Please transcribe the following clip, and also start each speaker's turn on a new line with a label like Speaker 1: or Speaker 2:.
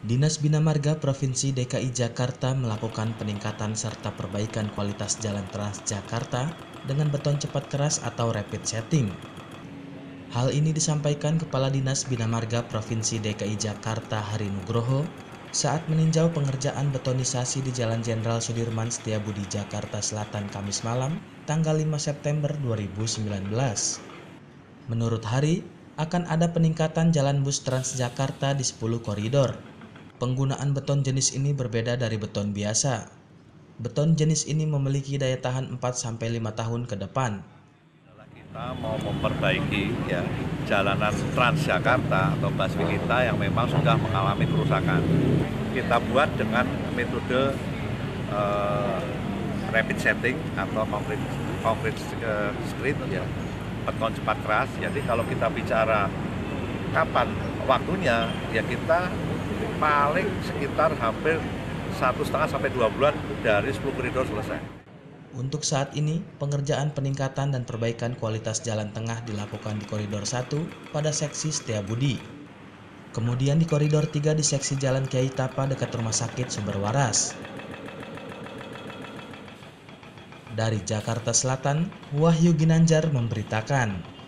Speaker 1: Dinas Bina Marga Provinsi DKI Jakarta melakukan peningkatan serta perbaikan kualitas jalan Transjakarta dengan beton cepat keras atau rapid setting. Hal ini disampaikan Kepala Dinas Bina Marga Provinsi DKI Jakarta Hari Nugroho saat meninjau pengerjaan betonisasi di Jalan Jenderal Sudirman Setiabudi Jakarta Selatan Kamis malam tanggal 5 September 2019. Menurut Hari, akan ada peningkatan jalan bus Transjakarta di 10 koridor Penggunaan beton jenis ini berbeda dari beton biasa. Beton jenis ini memiliki daya tahan 4-5 tahun ke depan.
Speaker 2: Kita mau memperbaiki ya jalanan Transjakarta atau busway kita yang memang sudah mengalami kerusakan. Kita buat dengan metode uh, rapid setting atau concrete, concrete uh, street ya beton cepat keras. Jadi kalau kita bicara kapan waktunya ya kita paling sekitar hampir satu setengah sampai dua bulan dari 10 koridor selesai.
Speaker 1: Untuk saat ini, pengerjaan peningkatan dan perbaikan kualitas jalan tengah dilakukan di koridor 1 pada seksi Setiabudi. Kemudian di koridor 3 di seksi Jalan Kiai Tapa dekat Rumah Sakit Sumber Waras. Dari Jakarta Selatan, Wahyu Ginanjar memberitakan.